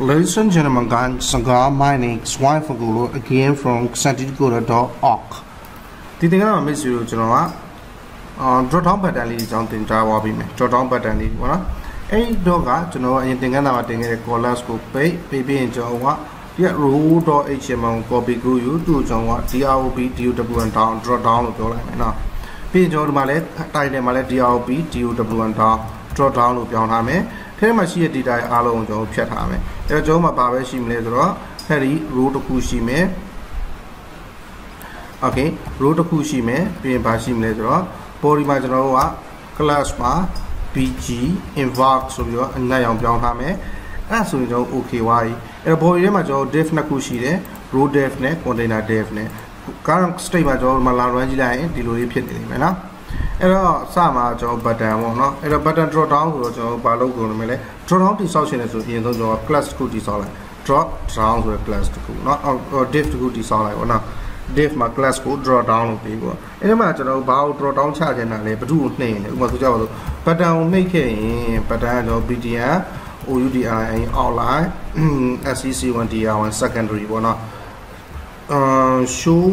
Ladies and gentlemen, guys, my name is Wife again from Santiago.org ဒီတင်ကတော့ miss ကိုကျွန်တော်ကအော် drop down button လေးအကြောင်းသင်ကြားသွားပြီမယ် drop down button လေးပေါ့နော်အဲ့ဒီတော့ကကျွန်တော်အရင်သင်ခန်းစာမှာတင်ခဲ့တဲ့ collapse ကိုပိတ်ပိတ်ပြီးရင်ကျွန်တော်ကဒီ row.html ကို copy group ယူသူ့ကျွန်တော်က drop down down drop down လို့ပြောလိုက်မယ်နော်ပြီးရင်ကျွန်တော်ဒီမှာလဲ title မှာလဲ drop down down drop down လို့ပြောင်းထားမယ်ထဲမှာရှိတဲ့ data တွေအားလုံးကိုကျွန်တော်ဖြတ်ထားမယ်အဲ့တော့ကျွန်တော်မှာဘာပဲရှိမလဲဆိုတော့အဲ့ဒီ row တစ်ခုရှိမယ် okay row တစ်ခုရှိမယ်ပြီးရင်ဘာရှိမလဲဆိုတော့ body မှာကျွန်တော်တို့က class မှာ bg invoke ဆိုပြီးတော့အငတ်ရောင်ပြောင်းထားမယ်အဲ့ဆိုရင်ကျွန်တော် okay ဝါပြီအဲ့တော့ body ထဲမှာကျွန်တော် div နှစ်ခုရှိတယ် row div နဲ့ container div နဲ့ current state မှာကျွန်တော်မလာ run ကြည့်လိုက်ရင်ဒီလိုလေးဖြစ်နေတယ်မယ်နော် အဲ့တော့စမှာကျွန်တော် button ပေါ့နော်အဲ့တော့ button drop down ဆိုတော့ကျွန်တော်ဘာလုပ်ကုန်လဲ drop down တိစောက်ရှင်လဲဆိုရင်ဆုံးကျွန်တော် class တစ်ခုတိစောက်လိုက် drop down ဆိုတဲ့ class တစ်ခုเนาะ div တစ်ခုတိစောက်လိုက်ပေါ့နော် div မှာ class ကို drop down လုပ်ပြီးပေါ့အဲ့ဒီမှာကျွန်တော်ဘာကို drop down ချချင်တာလဲဘယ်သူ့ကိုနှိမ့်ရင်လဲဥပမာဆိုကြပါစို့ button ကိုနှိမ့်ခဲ့ရင် button ကကျွန်တော် btn OUDI outline SEC1DR1 secondary ပေါ့နော်အာ show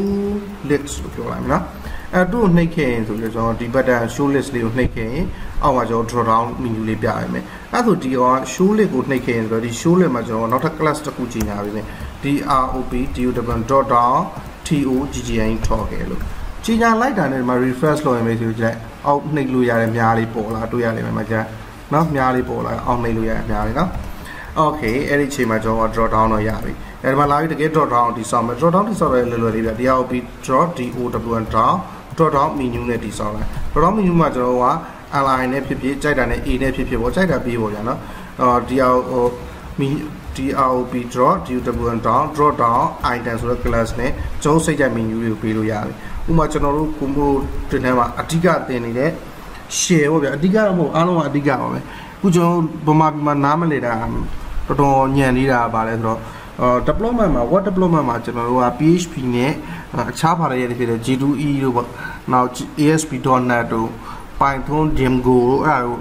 list လို့ပြောလိုက်မယ်နော် အဲတို့နှိပ်ခဲ့ရင်ဆိုပြီးတော့ကျွန်တော်ဒီ button show list လေးကိုနှိပ်ခဲ့ရင်အောက်မှာကျွန်တော် drop down menu လေးပြရမယ်အဲဆိုဒီကောင်က show list ကိုနှိပ်ခဲ့ရင်ဆိုတော့ဒီ show list မှာကျွန်တော်နောက်ထပ် class တစ်ခုကြီးညာပေးမယ် drop dot down toggin ထော်ခဲ့လို့ကြီးညာလိုက်တာနဲ့ဒီမှာ refresh လုပ်ရင်ပဲဆိုကြည့်အောက်နှိပ်လို့ရတဲ့များလေးပေါ်လာတွေ့ရလိမ့်မယ်မှာကြာနော်များလေးပေါ်လာအောက်နှိပ်လို့ရတဲ့များလေးနော် okay အဲ့ဒီချိန်မှာကျွန်တော် drop down တော့ရပြီအဲဒီမှာလာပြီးတကယ် drop down တိစောက်မယ် drop down တိစောက်ရလွယ်လွယ်လေးပြတရား op drop down down drop down menu နဲ့တိစောက်လိုက် drop down menu မှာကျွန်တော်က align နဲ့ဖြစ်ဖြစ်ကြိုက်တာနဲ့ a နဲ့ဖြစ်ဖြစ်ပေါ့ကြိုက်တာပြီးပေါ့ဗျာနော်အော်ဒီအောဟို drop drop down down drop down item ဆိုတဲ့ class နဲ့ကျုံးစိတ်ကြ menu တွေကိုပေးလို့ရတယ်ဥပမာကျွန်တော်တို့ကွန်ပျူတာတင်ထဲမှာအဓိကတင်နေတဲ့ share ပေါ့ဗျာအဓိကတော့မဟုတ်အားလုံးကအဓိကပါပဲခုကျွန်တော်ဗမာပြည်မှာနားမလည်တာတော်တော်ညံနေတာပါလဲဆိုတော့အော် deployment မှာ web deployment မှာကျွန်တော်တို့က PHP နဲ့အခြားဘာတွေရဖြစ်တဲ့ G2E တို့ပေါ့နောက် ASP.NET တို့ Python Django တို့အဲ့ဒါတို့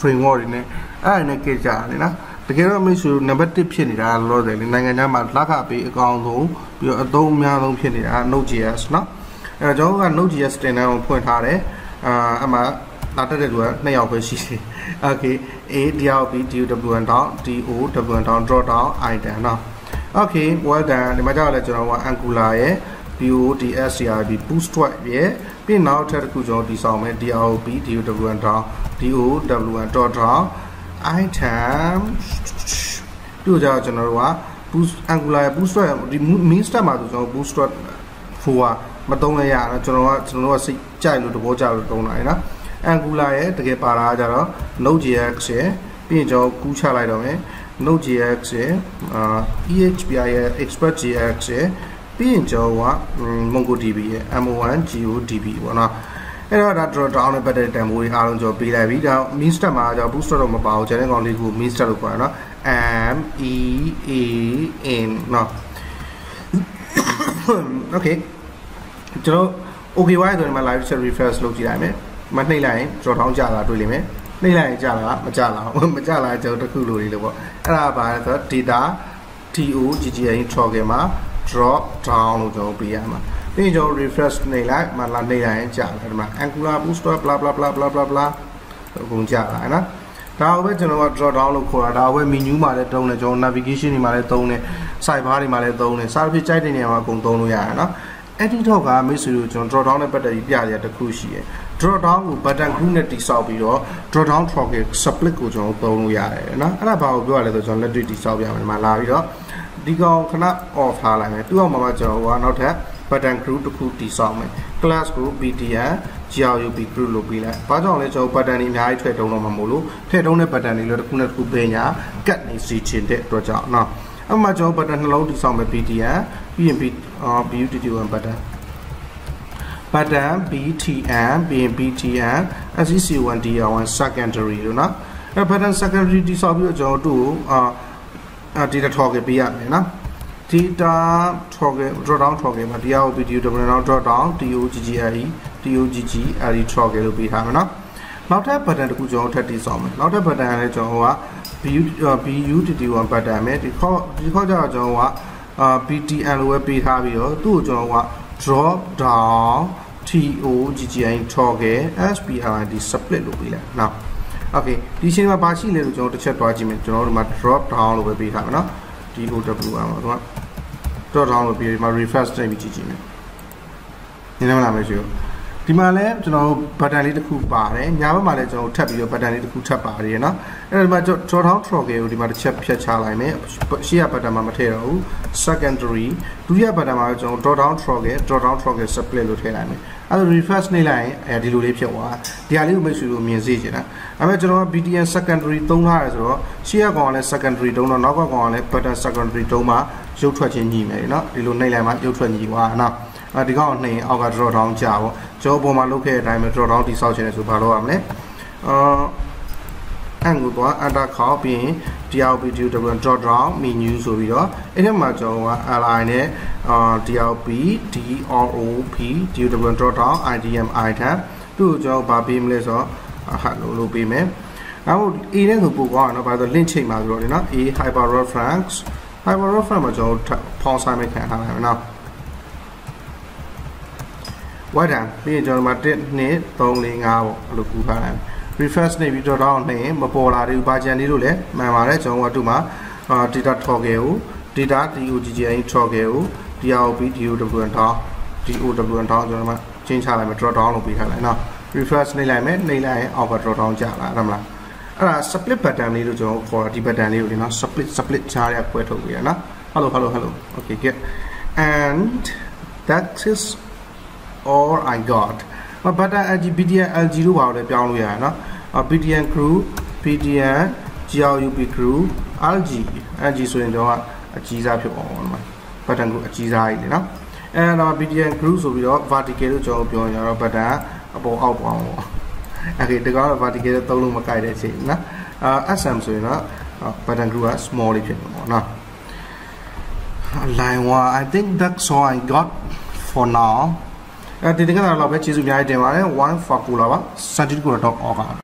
framework တွေနဲ့အဲ့ဒါနဲ့ကြကြတယ်နော်တကယ်တော့မိတ်ဆွေနံပါတ်1ဖြစ်နေတာလောတယ်လေနိုင်ငံခြားမှာလက်ခပေးအကောင့်ဆုံးပြီးတော့အသုံးအများဆုံးဖြစ်နေတာ Node.js နော်အဲတော့ကျွန်တော်က Node.js တင်တန်းကိုဖွင့်ထားတယ်အာအမှလာတက်တဲ့လူက2ယောက်ပဲရှိတယ် okay a drp down down do down drop down item နော် okay well done ဒီမှာကြောက်လဲကျွန်တော်က angular ရဲ့ bod srb bootstrap ရဲ့ပြီးနောက်ထပ်တစ်ခုကျွန်တော်ဒီဆောင်မယ် drp down down do down item တို့ကြောင့်ကျွန်တော်တို့က boost angular bootstrap ဒီ main step မှာဆိုကျွန်တော် bootstrap 4မသုံးလဲရတော့ကျွန်တော်ကကျွန်တော်တို့ကစိတ်ကြိုက်လို့သဘောကျလို့သုံးတာရယ်နော် Angular ရဲ့တကယ်ပါတာကကြတော့ Node.js ရဲ့ပြီးရင်ကျွန်တော်ကူးချလိုက်တော့မယ် Node.js ရဲ့အာ PHP ရဲ့ Express.js ရဲ့ပြီးရင်ကျွန်တော်က MongoDB ရဲ့ M1 GeoDB ပေါ့နော်အဲ့တော့ဒါ drop down နဲ့ပတ်သက်တဲ့တန်ဖိုးတွေအားလုံးကျွန်တော်ပေးလိုက်ပြီဒါ mean step မှာကျွန်တော် booster တော့မပါဘူး channel ကောင်လေးကို mean step လို့ခေါ်တာနော် M E A N နော် okay ကျွန်တော် okay ဝိုင်းဆိုရင်မှာ live chat refresh လုပ်ကြည့်လိုက်မယ်မနှိမ့်လိုက်ရင် drop down ကြလာတွေ့လိမ့်မယ် နှိမ့်လိုက်ရင်ကြလာမကြလာမကြလာကျွန်တော်တခုလိုလေးလို့ပေါ့အဲ့ဒါပါလဲဆိုတော့ data TOGGA toggle မှာ drop down လို့ကျွန်တော်ပေးရမှာပြီးရင်ကျွန်တော် refresh နှိမ့်လိုက်မလာနှိမ့်လိုက်ရင်ကြလာဒီမှာ angular booster bla bla bla bla bla bla အကုန်ကြလာနော်ဒါကိုပဲကျွန်တော်က drop down လို့ခေါ်တာဒါကိုပဲ menu မှာလည်းတုံးတယ်ကျွန်တော် navigation တွေမှာလည်းတုံးတယ် site bar တွေမှာလည်းတုံးတယ်စာဖြစ်ကြိုက်တဲ့နေရာမှာအကုန်တုံးလို့ရတယ်နော်အဲ့ဒီတော့ကမိတ်ဆွေတို့ကျွန်တော် drop down နဲ့ပတ်သက်ပြီးပြရတဲ့တစ်ခုရှိရယ် drop down ကို button group နဲ့တိဆောက်ပြီးတော့ drop down toggle split ကိုကျွန်တော်သုံးလို့ရတယ်နော်အဲ့ဒါဘာကိုပြောရလဲဆိုကျွန်တော်လက်တွေ့တိဆောက်ပြမယ်ဒီမှာလာပြီးတော့ဒီကောင်ခဏ off ထားလိုက်မယ်သူ့အောင်မှာမှကျွန်တော်ကနောက်ထပ် button group တစ်ခုတိဆောက်မယ် class group btn GRUB group လို့ပြီးလိုက်ဘာကြောင့်လဲကျွန်တော် button တွေအများကြီးထည့်တုံးတော့မှာမို့လို့ထည့်တုံးတဲ့ button တွေလည်းတစ်ခုနဲ့တစ်ခုပြင်ညာကတ်နေစီချင်တဲ့အတွက်ကြောင့်နော်အဲ့မှာကျွန်တော် button နှလုံးတိဆောက်မယ် btn ပြီးရင် BUTT1 button button BTN ပြီးရင် BTN SEC1 DR1 secondary လို့နော်အဲ button secondary တိဆောက်ပြီးတော့ကျွန်တော်တို့အာ data toggle ပေးရမယ်နော် data toggle drop down toggle မှာ DROP DW down drop down DOGGRE DOGGRE toggle လို့ပေးထားမယ်နော်နောက်ထပ် button တခုကျွန်တော်ထပ်တည်ဆောက်မယ်နောက်ထပ် button ကလည်းကျွန်တော်က BU BUTT1 button မယ်ဒီခေါက်ဒီခေါက်ကျတော့ကျွန်တော်ကအာ BTN လို့ပဲပေးထားပြီးတော့သူ့ကိုကျွန်တော်က drop down t o g g i toggle s p r d split လို့ပြီးလိုက်။ Now okay ဒီချိန်မှာဘာရှိလဲလို့ကျွန်တော်တစ်ချက်တွားကြည့်မယ်ကျွန်တော်တို့ဒီမှာ drop down လို့ပဲပေးထားမယ်နော် d o w r မှာတော့ drop down လို့ပြီးဒီမှာ reverse တိုက်ပြီးကြည့်ကြည့်မယ်။နင်းမလားမရှိဘူး။ ဒီမှာလည်းကျွန်တော်တို့ဘတ်တန်လေးတစ်ခုပါတယ်ညာဘက်မှာလည်းကျွန်တော်တို့ထပ်ပြီးတော့ဘတ်တန်လေးတစ်ခုထပ်ပါရယ်နော်အဲ့ဒါဒီမှာဂျော်ထောင်းထရော်ကယ်ကိုဒီမှာတစ်ချက်ဖြတ်ချလိုက်မယ်ရှေ့ကဘတ်တန်မှာမထည့်တော့ဘူး secondary ဒုတိယဘတ်တန်မှာကျွန်တော်တို့ drawdown ထရော်ကယ် drawdown ထရော်ကယ် split လို့ထည့်လိုက်မယ်အဲ့ဒါ reverse နှိပ်လိုက်ရင်အဲဒီလိုလေးဖြစ်သွားဒီဟာလေးကိုမိတ်ဆွေတို့မြင်စေချင်တာဒါပေမဲ့ကျွန်တော်က BTN secondary သုံးထားရဆိုတော့ရှေ့ကကောင်ကလည်း secondary သုံးတော့နောက်ကကောင်ကလည်း button secondary သုံးမှာရုပ်ထွက်ခြင်းညီမယ်နော်ဒီလိုနှိပ်လိုက်မှရုပ်ထွက်ညီသွားနော် အာဒီကောင်နှိမ်အောက်က draw down ကြာပေါ့ကျောအပေါ်မှာလုတ်ခဲ့တဲ့အတိုင်းပဲ draw down တိဆောက်ချင်တယ်ဆိုဘာလုပ်ရမလဲအာအန်ကိုတော့အတာခေါက်ပြီးရင် DLP DW drop down menu ဆိုပြီးတော့အဲ့ဒီမှာကျွန်တော်က LI နဲ့အာ DLP DROP DW drop down IDM item သူ့ကိုကျွန်တော်ဗာပေးမလဲဆိုတော့ဟာလို့လို့ပေးမယ်နောက် A နဲ့ဆိုပို့ကောင်းတော့ဗာဆို link ချိန်ပါဆိုတော့ဒီနော် A hyper reference hyper reference မှာကျွန်တော်ဖောင်းဆိုင်မဲ့ခံထားလိုက်မယ်နော် white တန်ပြီးရင်ကျွန်တော်ဒီမှာ1 2 3 4 5ပေါ့အဲ့လိုကူထားတယ် reference နေပြီးတော့တော့နေမပေါ်လာတဲ့ version လေးလို့လည်းမှန်ပါတယ်ကျွန်တော်တို့မှာ data toggle ကို data doggi toggle ကို DROP DOWN တောင်း DOWN တောင်းကျွန်တော်တို့ချင်းချလိုက်မယ် drop down လုပ်ပေးထားလိုက်နော် refresh နှိပ်လိုက်မယ်နှိပ်လိုက်ရင် over drop down ကျလာအဲ့မလားအဲ့ဒါ split button လေးလို့ကျွန်တော်ခေါ်တာဒီ button လေးကိုလေနော် split split ချားရကွဲထုတ်ပေးရနော် hello hello hello okay get and that is all I got မဘတ်တာ LG BDN LG လို့ပါတော့ပြောင်းလို့ရတယ်နော် BDN crew BDN GRUP crew LG LG ဆိုရင်တော့အကြီးစားဖြစ်အောင်ပါမှာဘတ်တန်ကိုအကြီးစားကြီးလေနော်အဲတော့ BDN crew ဆိုပြီးတော့ vertical လို့ကျွန်တော်ပြောရတော့ဘတ်တန်အပေါ်အောက်ပေါင်းပေါ့အဲ့ဒီတကော vertical သုံးလုံးမကိုက်တဲ့အချိန်နော်အာ SM ဆိုရင်တော့ဘတ်တန် crew က small လေးဖြစ်နေပေါ့နော် line 1 I think that's all I got for now အဲဒီတင်ကတော့ပဲကျေးဇူးအများကြီးတင်ပါတယ်1 for cola ပါ scientific.org